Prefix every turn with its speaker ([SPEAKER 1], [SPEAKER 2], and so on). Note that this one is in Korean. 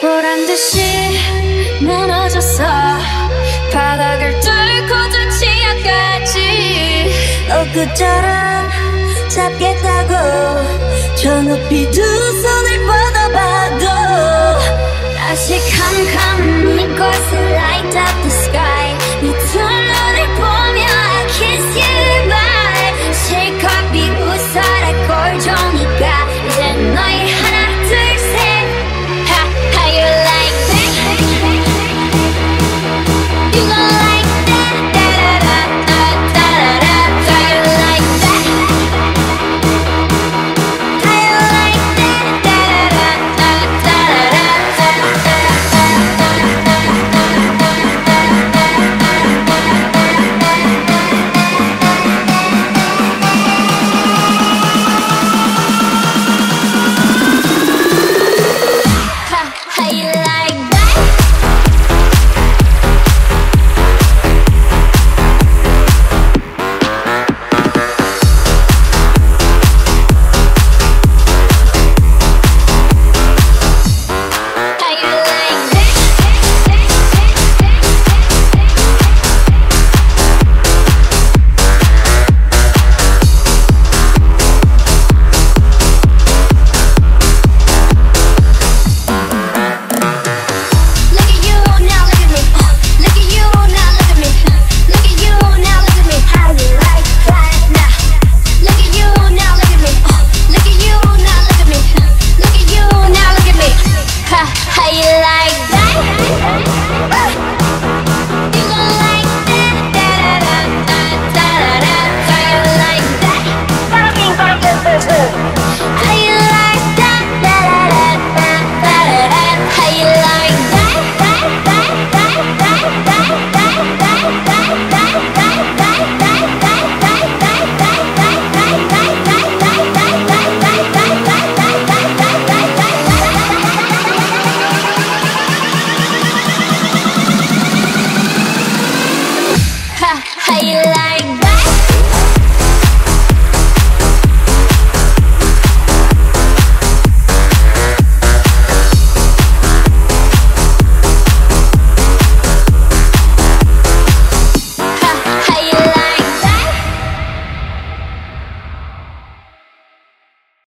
[SPEAKER 1] 보란듯이 무너졌어. 바닥을 뚫고 저 치아까지.
[SPEAKER 2] 엊그처럼 잡겠다고. 저 높이 두
[SPEAKER 1] how you like that?